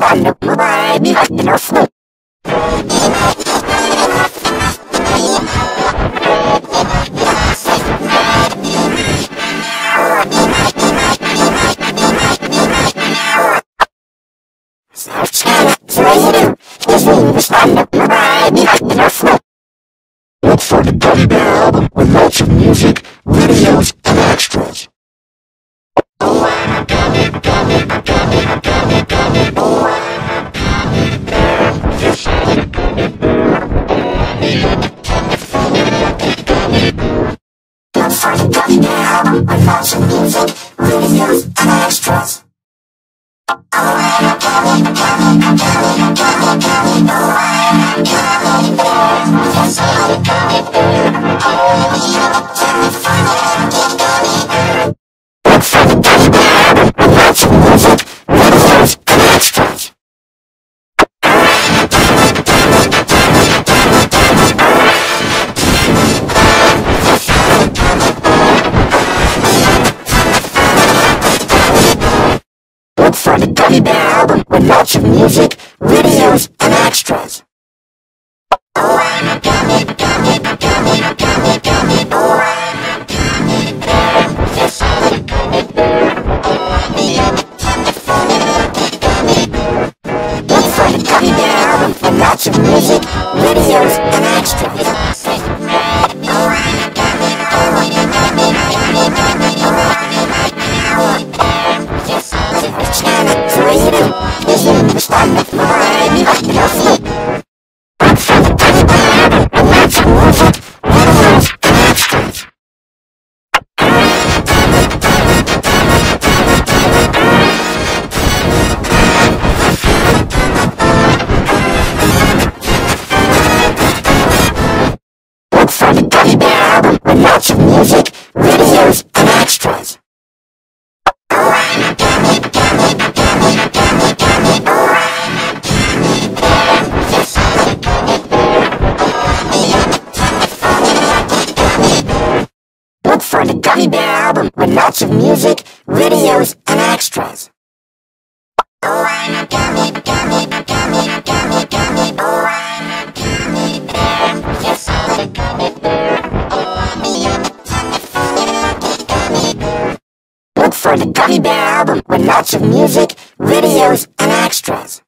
I'm right? You got foot. Self-challenge, so you do. You see, you foot. Oh, shut up, terrified. watch music videos. lots of music, videos, and extras. Oh, I'm a gummy, gummy, gummy, gummy, gummy. Bear. A gummy bear. Oh, I'm a gummy bear. Look for the Gummy Bear album with lots of music, videos, and extras.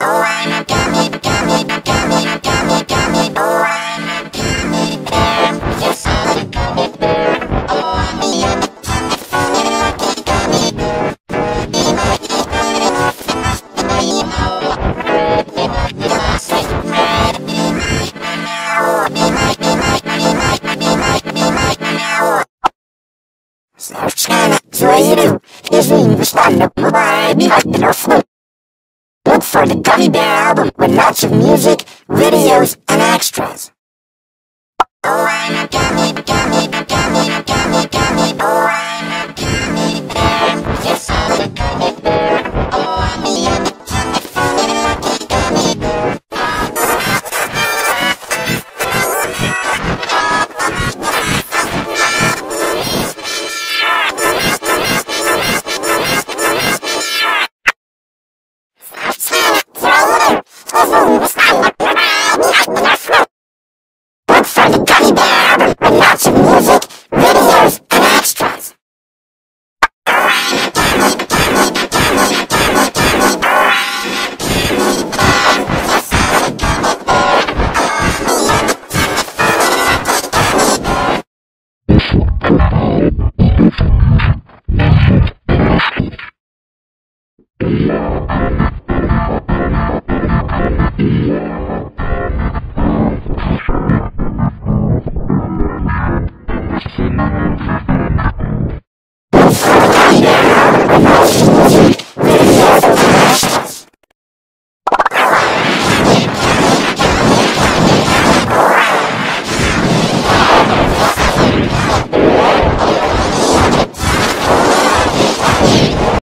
Oh, I'm a gummy, gummy, gummy, gummy. Слушай, Суаиру, извини, бесплатно, бывает, не like the flute. Look for the Gummy Bear album with lots of music, videos, and extras. schönen Abend.